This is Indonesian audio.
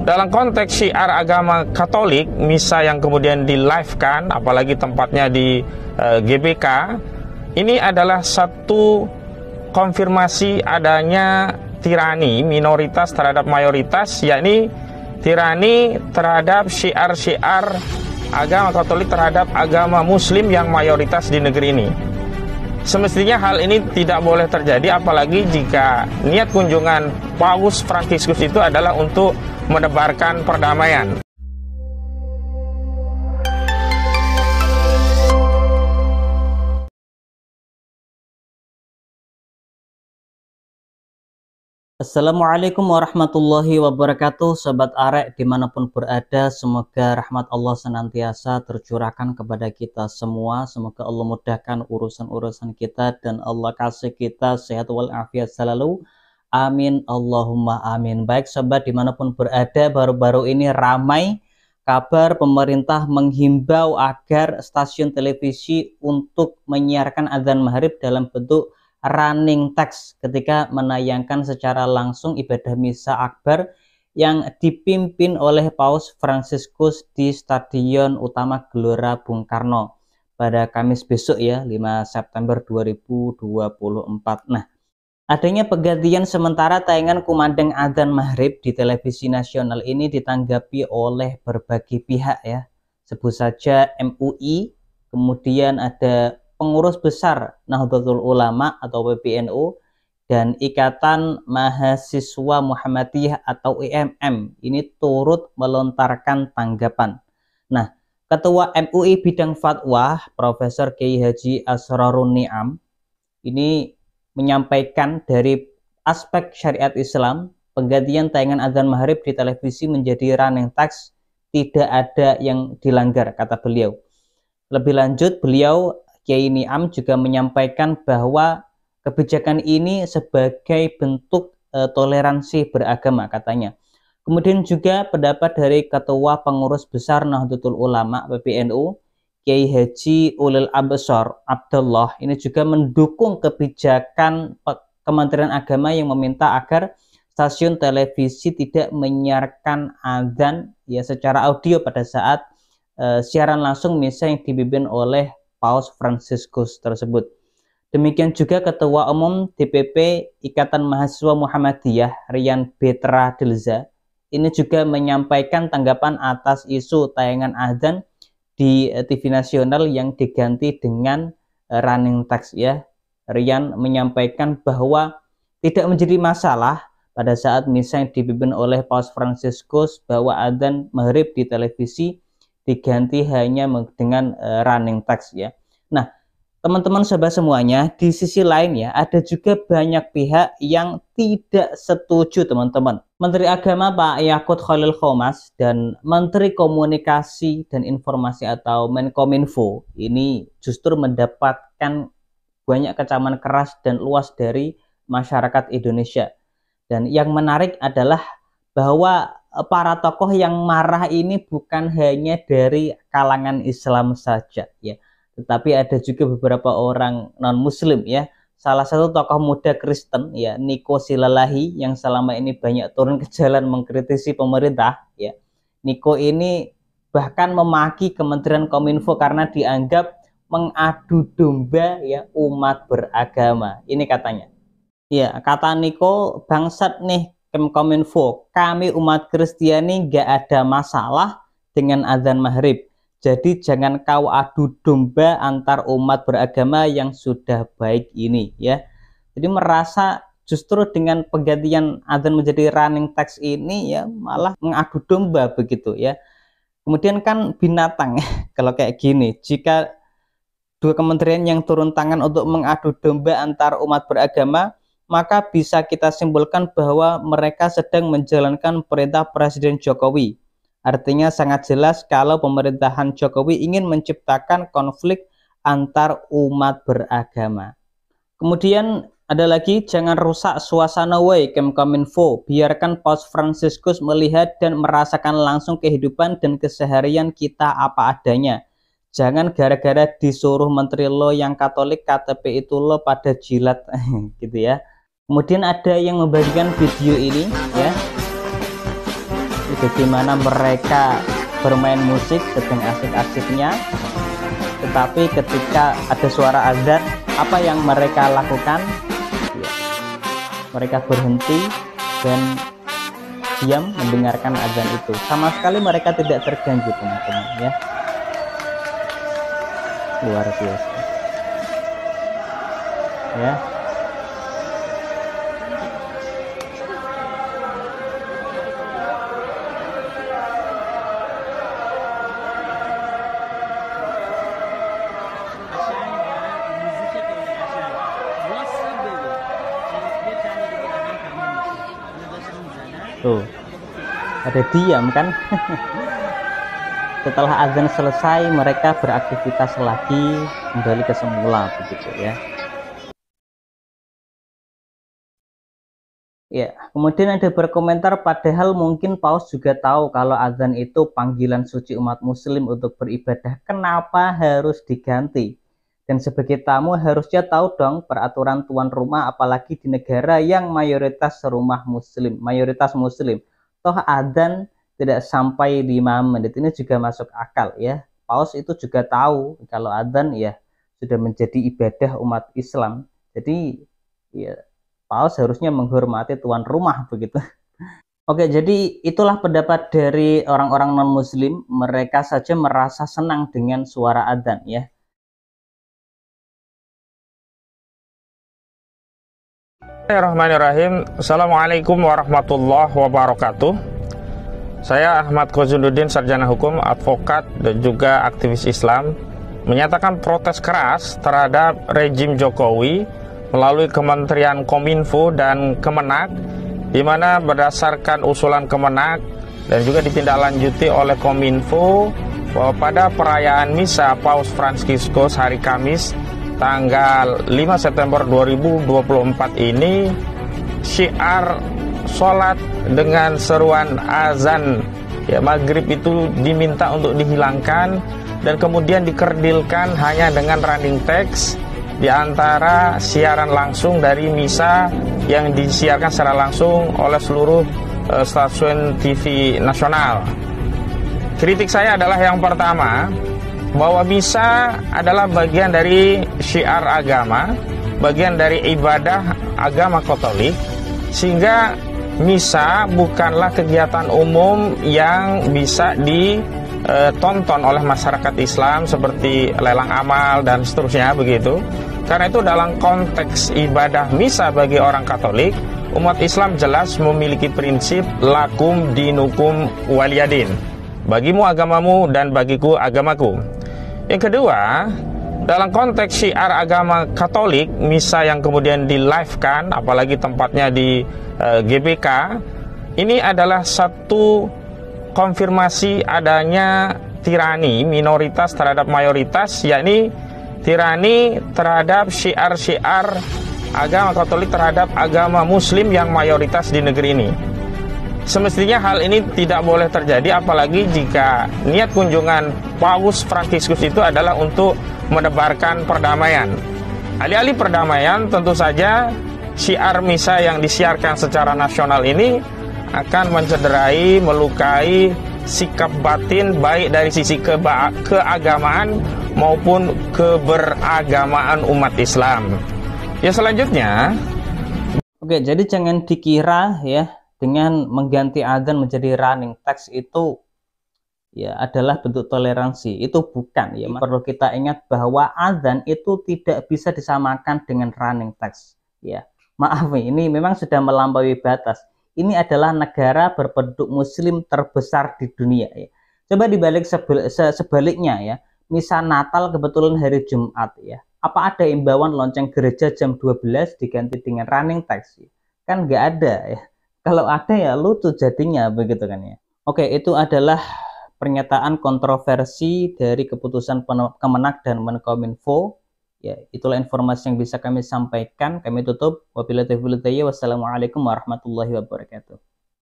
dalam konteks syiar agama Katolik, misa yang kemudian di apalagi tempatnya di e, GBK, ini adalah satu konfirmasi adanya tirani minoritas terhadap mayoritas, yakni tirani terhadap syiar-syiar agama Katolik terhadap agama Muslim yang mayoritas di negeri ini. Semestinya hal ini tidak boleh terjadi apalagi jika niat kunjungan Paus Frankiskus itu adalah untuk menebarkan perdamaian. Assalamualaikum warahmatullahi wabarakatuh Sobat Arek di mana pun berada Semoga rahmat Allah senantiasa tercurahkan kepada kita semua. Semoga Allah mudahkan urusan-urusan kita Dan Allah kasih kita sehat walafiat selalu. Amin Allahumma amin. Baik sobat di mana pun berada Baru-baru ini ramai kabar pemerintah menghimbau agar stasiun televisi Untuk menyiarkan azan maghrib dalam bentuk running text ketika menayangkan secara langsung ibadah misa akbar yang dipimpin oleh Paus Fransiskus di Stadion Utama Gelora Bung Karno pada Kamis besok ya 5 September 2024. Nah, adanya penggantian sementara tayangan kumandang adzan maghrib di televisi nasional ini ditanggapi oleh berbagai pihak ya. Sebut saja MUI, kemudian ada pengurus besar Nahdlatul Ulama atau PBNU dan Ikatan Mahasiswa Muhammadiyah atau IMM ini turut melontarkan tanggapan. Nah, Ketua MUI bidang fatwa Profesor Kiai Haji Asrarun Niam ini menyampaikan dari aspek syariat Islam penggantian tayangan azan maghrib di televisi menjadi running text tidak ada yang dilanggar kata beliau. Lebih lanjut beliau Kiai Niam juga menyampaikan bahwa kebijakan ini sebagai bentuk e, toleransi beragama katanya. Kemudian juga pendapat dari Ketua Pengurus Besar Nahdlatul Ulama PPNU Kiai Haji Ulil Absor Abdullah ini juga mendukung kebijakan Kementerian Agama yang meminta agar stasiun televisi tidak menyiarkan azan ya secara audio pada saat e, siaran langsung misalnya yang dipimpin oleh Paus Fransiskus tersebut. Demikian juga Ketua Umum DPP Ikatan Mahasiswa Muhammadiyah Rian Betra Delza ini juga menyampaikan tanggapan atas isu tayangan azan di eh, TV nasional yang diganti dengan eh, running text ya. Rian menyampaikan bahwa tidak menjadi masalah pada saat misalnya dipimpin oleh Paus Fransiskus bahwa azan maghrib di televisi diganti hanya dengan uh, running text ya. Nah, teman-teman sahabat semuanya, di sisi lain ya, ada juga banyak pihak yang tidak setuju teman-teman. Menteri Agama Pak Yakut Khalil Khomas dan Menteri Komunikasi dan Informasi atau Menkominfo ini justru mendapatkan banyak kecaman keras dan luas dari masyarakat Indonesia. Dan yang menarik adalah bahwa para tokoh yang marah ini bukan hanya dari kalangan Islam saja ya. Tetapi ada juga beberapa orang non muslim ya. Salah satu tokoh muda Kristen ya Niko Silalahi yang selama ini banyak turun ke jalan mengkritisi pemerintah ya. Niko ini bahkan memaki Kementerian Kominfo karena dianggap mengadu domba ya umat beragama. Ini katanya. Ya kata Niko bangsat nih Kemkominfo, kami umat Kristiani nggak ada masalah dengan azan maghrib. Jadi jangan kau adu domba antar umat beragama yang sudah baik ini ya. Jadi merasa justru dengan penggantian azan menjadi running text ini ya malah mengadu domba begitu ya. Kemudian kan binatang kalau kayak gini, jika dua kementerian yang turun tangan untuk mengadu domba antar umat beragama maka bisa kita simpulkan bahwa mereka sedang menjalankan perintah Presiden Jokowi. Artinya sangat jelas kalau pemerintahan Jokowi ingin menciptakan konflik antar umat beragama. Kemudian ada lagi jangan rusak suasana way Kemkominfo. Biarkan Paus Fransiskus melihat dan merasakan langsung kehidupan dan keseharian kita apa adanya. Jangan gara-gara disuruh menteri lo yang Katolik KTP itu lo pada jilat gitu ya. Kemudian ada yang membagikan video ini ya. bagaimana mereka bermain musik sedang asik-asiknya. Tetapi ketika ada suara azan apa yang mereka lakukan? Ya, mereka berhenti dan diam mendengarkan azan itu. Sama sekali mereka tidak terganggu teman-teman ya. Luar biasa. Ya tuh ada diam kan setelah azan selesai mereka beraktivitas lagi kembali ke semula begitu ya Ya, kemudian ada berkomentar padahal mungkin Paus juga tahu kalau azan itu panggilan suci umat muslim untuk beribadah. Kenapa harus diganti? Dan sebagai tamu harusnya tahu dong peraturan tuan rumah apalagi di negara yang mayoritas rumah muslim, mayoritas muslim. Toh azan tidak sampai 5 menit ini juga masuk akal ya. Paus itu juga tahu kalau azan ya sudah menjadi ibadah umat Islam. Jadi ya Paus harusnya menghormati tuan rumah begitu. Oke, jadi itulah pendapat dari orang-orang non-muslim. Mereka saja merasa senang dengan suara adzan ya. Bismillahirrahmanirrahim. Assalamualaikum warahmatullahi wabarakatuh. Saya Ahmad Kozuluddin Sarjana Hukum, advokat dan juga aktivis Islam Menyatakan protes keras terhadap rejim Jokowi Melalui Kementerian Kominfo dan Kemenak di mana berdasarkan usulan Kemenak dan juga ditindaklanjuti oleh Kominfo bahwa pada perayaan Misa Paus Franciscus hari Kamis tanggal 5 September 2024 ini syiar sholat dengan seruan azan ya maghrib itu diminta untuk dihilangkan dan kemudian dikerdilkan hanya dengan running text di antara siaran langsung dari misa yang disiarkan secara langsung oleh seluruh uh, stasiun TV nasional. Kritik saya adalah yang pertama, bahwa misa adalah bagian dari syiar agama, bagian dari ibadah agama Katolik, sehingga misa bukanlah kegiatan umum yang bisa ditonton oleh masyarakat Islam seperti lelang amal dan seterusnya begitu. Karena itu dalam konteks ibadah misa bagi orang Katolik, umat Islam jelas memiliki prinsip lakum dinukum waliyadin. Bagimu agamamu dan bagiku agamaku. Yang kedua, dalam konteks syiar agama Katolik, misa yang kemudian di live kan, apalagi tempatnya di e, GBK, ini adalah satu konfirmasi adanya tirani minoritas terhadap mayoritas, yakni tirani terhadap syiar-syiar agama Katolik terhadap agama Muslim yang mayoritas di negeri ini. Semestinya hal ini tidak boleh terjadi apalagi jika niat kunjungan Paus Frankiskus itu adalah untuk menebarkan perdamaian. Alih-alih perdamaian tentu saja syiar misa yang disiarkan secara nasional ini akan mencederai, melukai sikap batin baik dari sisi keagamaan maupun keberagamaan umat Islam. Ya selanjutnya Oke, jadi jangan dikira ya dengan mengganti adzan menjadi running text itu ya adalah bentuk toleransi. Itu bukan ya perlu kita ingat bahwa adzan itu tidak bisa disamakan dengan running text ya. Maaf ini memang sudah melampaui batas. Ini adalah negara berpenduduk muslim terbesar di dunia ya. Coba dibalik sebaliknya ya. Misal Natal kebetulan hari Jumat ya. Apa ada imbauan lonceng gereja jam 12 diganti dengan running text ya? kan nggak ada ya kalau ada ya lucu jadinya begitu kan ya. Oke itu adalah pernyataan kontroversi dari keputusan Kemenak dan Menkominfo. Ya itulah informasi yang bisa kami sampaikan. Kami tutup. Wabillahi taufiq wassalamualaikum warahmatullahi wabarakatuh